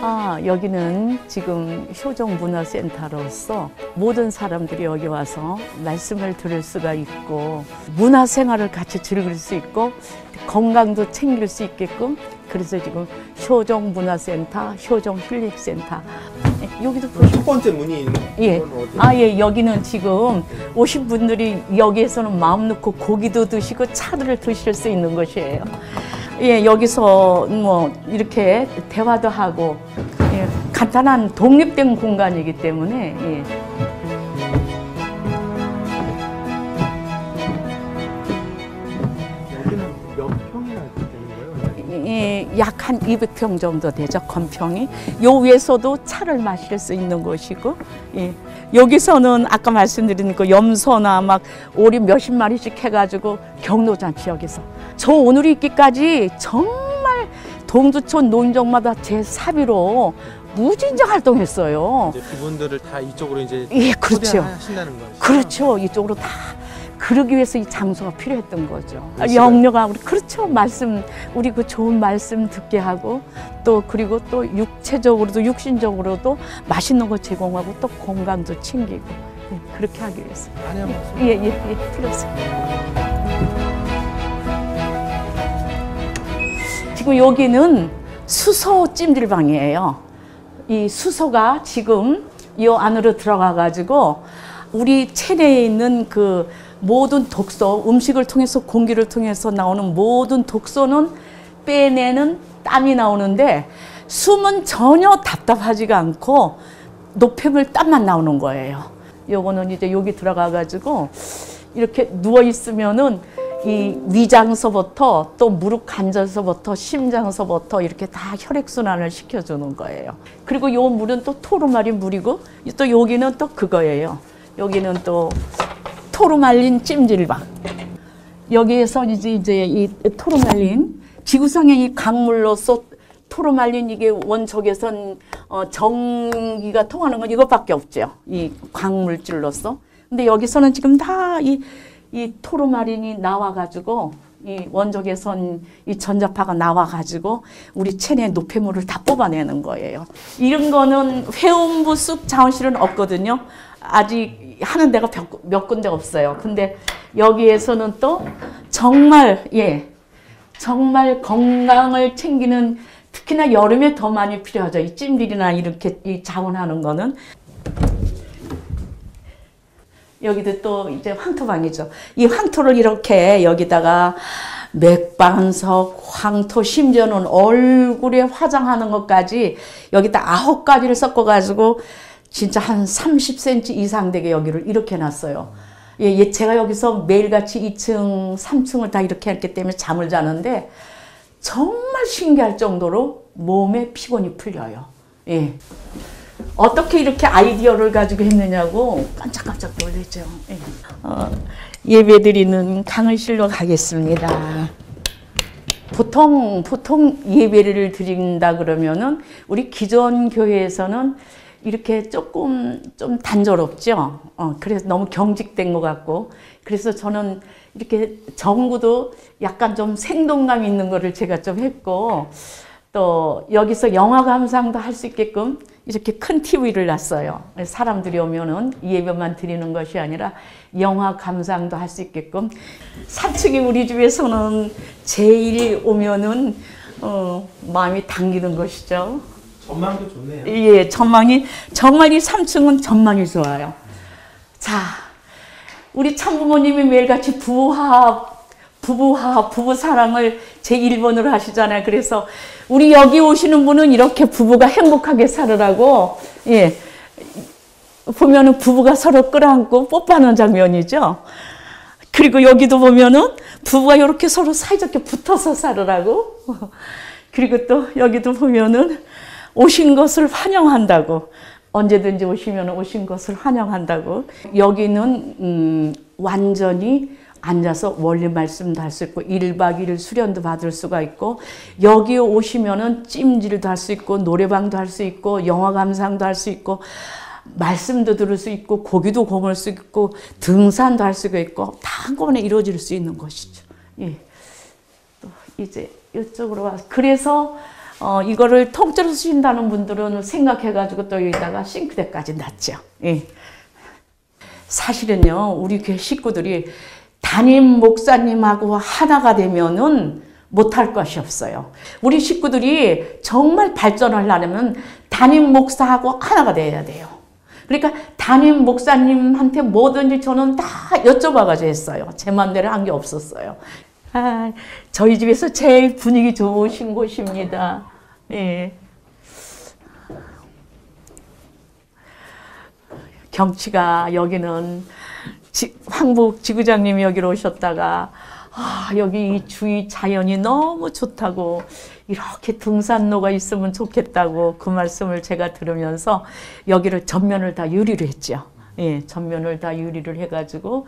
저희가 여기는 지금 효정문화센터로서 모든 사람들이 여기 와서 말씀을 들을 수가 있고 문화생활을 같이 즐길 수 있고 건강도 챙길 수 있게끔 그래서 지금 효정문화센터, 효정힐링센터 예, 여기도 보시면 첫 번째 문이 있는 예. 아, 예, 여기는 지금 오신 분들이 여기에서는 마음 놓고 고기도 드시고 차를 드실 수 있는 곳이에요. 예, 여기서 뭐 이렇게 대화도 하고 예, 간단한 독립된 공간이기 때문에 예. 여기는 몇 평이나 되는 거예요? 예, 약한 200평 정도 되죠, 건평이. 요 위에서도 차를 마실 수 있는 곳이고, 예. 여기서는 아까 말씀드린 그 염소나 막 오리 몇십 마리씩 해가지고 경로잔치 여기서. 저 오늘 있기까지 정말 동두천 논정마다 제 사비로 무진장 활동했어요. 이제 그분들을 다 이쪽으로 이제 예, 그렇죠. 초대하신다는 거죠. 그렇죠. 이쪽으로 다 그러기 위해서 이 장소가 필요했던 거죠. 영려가 우리 그렇죠. 말씀 우리 그 좋은 말씀 듣게 하고 또 그리고 또 육체적으로도 육신적으로도 맛있는 거 제공하고 또 건강도 챙기고 예, 그렇게 하기 위해서. 보세요. 예예 예, 예, 필요했어요. 지금 여기는 수소 찜질방이에요. 이 수소가 지금 이 안으로 들어가 가지고 우리 체내에 있는 그 모든 독소, 음식을 통해서 공기를 통해서 나오는 모든 독소는 빼내는 땀이 나오는데 숨은 전혀 답답하지가 않고 노폐물 땀만 나오는 거예요. 요거는 이제 여기 들어가 가지고 이렇게 누워 있으면은 이 위장서부터 또 무릎 관절서부터 심장서부터 이렇게 다 혈액순환을 시켜주는 거예요. 그리고 요 물은 또 토르마린 물이고 또 여기는 또 그거예요. 여기는 또 토르말린 찜질방. 여기에서 이제 이제 이 토르말린 지구상의 이 강물로서 토르말린 이게 원적에선 어, 전기가 통하는 건 이것밖에 없죠. 이 광물질로서. 근데 여기서는 지금 다 이 이 토르마린이 나와가지고 이 원적에선 이 전자파가 나와가지고 우리 체내 노폐물을 다 뽑아내는 거예요. 이런 거는 회원부 숲 자원실은 없거든요. 아직 하는 데가 몇, 몇 군데 없어요. 근데 여기에서는 또 정말 예 정말 건강을 챙기는 특히나 여름에 더 많이 필요하죠. 이 찜질이나 이렇게 이 자원하는 거는 여기도 또 이제 황토방이죠. 이 황토를 이렇게 여기다가 맥반석, 황토, 심지어는 얼굴에 화장하는 것까지 여기다 아홉 가지를 섞어가지고 진짜 한 30cm 이상 되게 여기를 이렇게 놨어요. 예, 예, 제가 여기서 매일같이 2층, 3층을 다 이렇게 했기 때문에 잠을 자는데 정말 신기할 정도로 몸에 피곤이 풀려요. 예. 어떻게 이렇게 아이디어를 가지고 했느냐고 깜짝깜짝 놀랐죠. 예. 어, 예배 드리는 강의실로 가겠습니다. 보통 보통 예배를 드린다 그러면은 우리 기존 교회에서는 이렇게 조금 좀 단조롭죠. 어, 그래서 너무 경직된 것 같고 그래서 저는 이렇게 정구도 약간 좀 생동감 있는 거를 제가 좀 했고 또 여기서 영화 감상도 할 수 있게끔 이렇게 큰 TV를 놨어요. 사람들이 오면은 예배만 드리는 것이 아니라 영화 감상도 할 수 있게끔 3층에 우리 집에서는 제일 오면은 어, 마음이 당기는 것이죠. 전망도 좋네요. 예, 전망이 정말 이 3층은 전망이 좋아요. 자, 우리 참부모님이 매일같이 부부화합, 부부화합, 부부 사랑을 제 1번으로 하시잖아요. 그래서 우리 여기 오시는 분은 이렇게 부부가 행복하게 살으라고 예. 보면은 부부가 서로 끌어안고 뽀뽀하는 장면이죠. 그리고 여기도 보면은 부부가 이렇게 서로 사이좋게 붙어서 살으라고. 그리고 또 여기도 보면은 오신 것을 환영한다고. 언제든지 오시면 오신 것을 환영한다고. 여기는 음, 완전히 앉아서 원리 말씀도 할 수 있고 1박 2일 수련도 받을 수가 있고 여기 오시면은 찜질도 할 수 있고 노래방도 할 수 있고 영화 감상도 할 수 있고 말씀도 들을 수 있고 고기도 구울 수 있고 등산도 할 수가 있고 다 한꺼번에 이루어질 수 있는 것이죠. 예. 또 이제 이쪽으로 와서 그래서 어, 이거를 통째로 쓰신다는 분들은 생각해가지고 또 여기다가 싱크대까지 놨죠. 예. 사실은요, 우리 식구들이 담임 목사님하고 하나가 되면은 못할 것이 없어요. 우리 식구들이 정말 발전하려면 담임 목사하고 하나가 돼야 돼요. 그러니까 담임 목사님한테 뭐든지 저는 다 여쭤봐가지고 했어요. 제 맘대로 한 게 없었어요. 아, 저희 집에서 제일 분위기 좋으신 곳입니다. 예. 경치가 여기는 지, 황복 지구장님이 여기로 오셨다가 아, 여기 이 주위 자연이 너무 좋다고 이렇게 등산로가 있으면 좋겠다고 그 말씀을 제가 들으면서 여기를 전면을 다 유리로 했죠. 예, 전면을 다 유리를 해가지고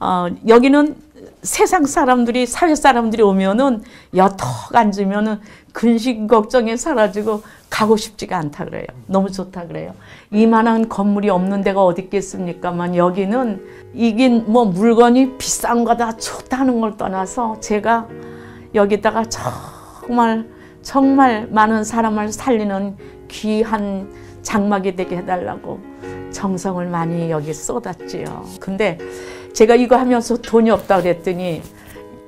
어, 여기는 세상 사람들이 사회 사람들이 오면은 여턱 앉으면은 근심 걱정이 사라지고 가고 싶지가 않다 그래요. 너무 좋다 그래요. 이만한 건물이 없는 데가 어디 있겠습니까만 여기는 이긴 뭐 물건이 비싼 거다 좋다는 걸 떠나서 제가 여기다가 정말 정말 많은 사람을 살리는 귀한 장막이 되게 해달라고 정성을 많이 여기 쏟았지요. 근데 제가 이거 하면서 돈이 없다 그랬더니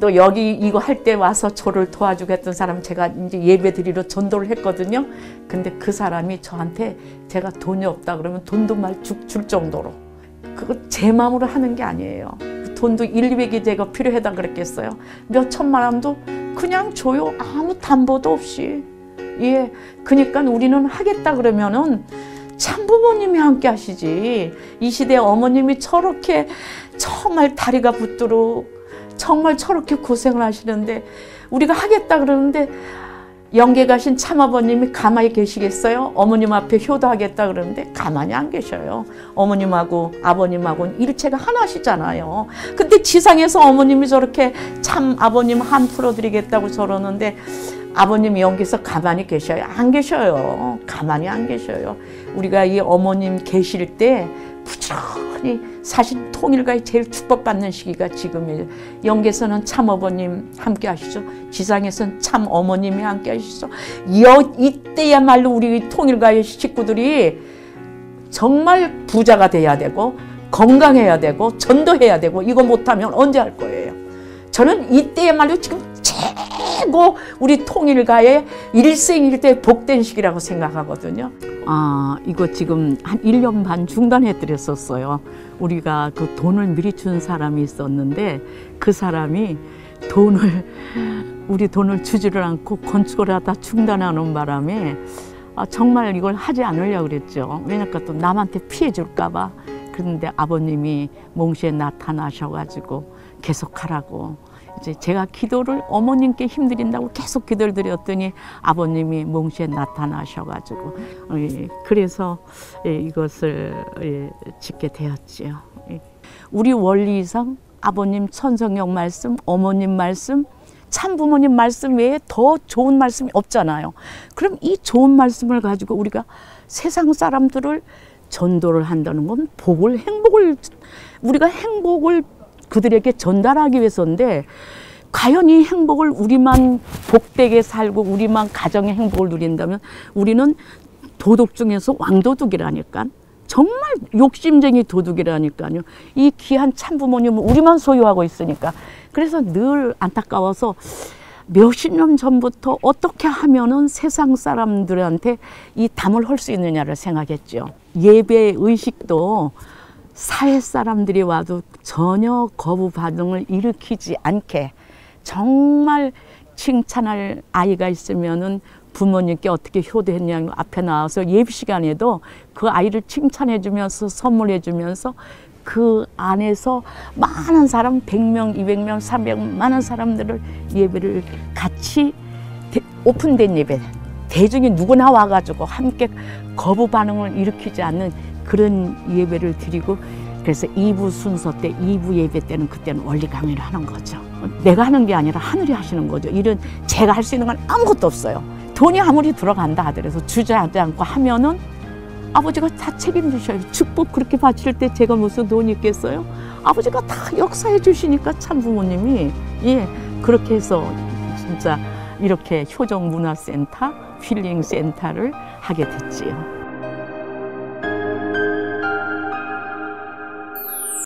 또 여기 이거 할 때 와서 저를 도와주고 했던 사람 제가 이제 예배 드리러 전도를 했거든요. 근데 그 사람이 저한테 제가 돈이 없다 그러면 돈도 말줄 줄 정도로 그거 제 마음으로 하는 게 아니에요. 돈도 1, 200이 제가 필요하다 그랬겠어요. 몇 천만 원도 그냥 줘요. 아무 담보도 없이. 예. 그러니까 우리는 하겠다 그러면은 참부모님이 함께 하시지. 이 시대 어머님이 저렇게 정말 다리가 붙도록 정말 저렇게 고생을 하시는데 우리가 하겠다 그러는데 영계 가신 참아버님이 가만히 계시겠어요? 어머님 앞에 효도하겠다 그러는데 가만히 안 계셔요. 어머님하고 아버님하고는 일체가 하나시잖아요. 근데 지상에서 어머님이 저렇게 참 아버님 한 풀어드리겠다고 저러는데 아버님이 여기서 가만히 계셔요? 안 계셔요. 가만히 안 계셔요. 우리가 이 어머님 계실 때 부지런히 사실 통일가에 제일 축복받는 시기가 지금이에요. 영계에서는 참 어머님 함께 하시죠. 지상에서는 참 어머님이 함께 하시죠. 여, 이때야말로 우리 통일가의 식구들이 정말 부자가 돼야 되고 건강해야 되고 전도해야 되고 이거 못하면 언제 할 거예요. 저는 이때야말로 지금 최고 우리 통일가의 일생일대 복된 시기라고 생각하거든요. 아, 이거 지금 한 1년 반 중단해 드렸었어요. 우리가 그 돈을 미리 준 사람이 있었는데 그 사람이 돈을 우리 돈을 주지를 않고 건축을 하다 중단하는 바람에 아, 정말 이걸 하지 않으려고 그랬죠. 왜냐니까 또 남한테 피해 줄까 봐. 그런데 아버님이 몽시에 나타나셔 가지고 계속 하라고. 이제 제가 기도를 어머님께 힘드린다고 계속 기도를 드렸더니 아버님이 몽시에 나타나셔가지고 예, 그래서 예, 이것을 예, 짓게 되었지요. 예. 우리 원리상 아버님 천성경 말씀, 어머님 말씀, 참 부모님 말씀 외에 더 좋은 말씀이 없잖아요. 그럼 이 좋은 말씀을 가지고 우리가 세상 사람들을 전도를 한다는 건 복을 행복을 우리가 행복을 그들에게 전달하기 위해서인데 과연 이 행복을 우리만 복되게 살고 우리만 가정의 행복을 누린다면 우리는 도덕 중에서 왕도둑이라니까 정말 욕심쟁이 도둑이라니까요. 이 귀한 참부모님은 우리만 소유하고 있으니까 그래서 늘 안타까워서 몇십 년 전부터 어떻게 하면은 세상 사람들한테 이 담을 할수 있느냐를 생각했죠. 예배 의식도 사회 사람들이 와도 전혀 거부 반응을 일으키지 않게 정말 칭찬할 아이가 있으면은 부모님께 어떻게 효도했냐 앞에 나와서 예비 시간에도 그 아이를 칭찬해 주면서 선물해 주면서 그 안에서 많은 사람 100명, 200명, 300명 많은 사람들을 예배를 같이 대, 오픈된 예배. 대중이 누구나 와가지고 함께 거부 반응을 일으키지 않는 그런 예배를 드리고 그래서 2부 순서 때 2부 예배 때는 그때는 원리 강의를 하는 거죠. 내가 하는 게 아니라 하늘이 하시는 거죠. 이런 제가 할 수 있는 건 아무것도 없어요. 돈이 아무리 들어간다 하더라도 주저하지 않고 하면은 아버지가 다 책임지셔요. 축복 그렇게 바칠 때 제가 무슨 돈이 있겠어요? 아버지가 다 역사해 주시니까 참 부모님이 예 그렇게 해서 진짜 이렇게 효정문화센터, 힐링센터를 하게 됐지요.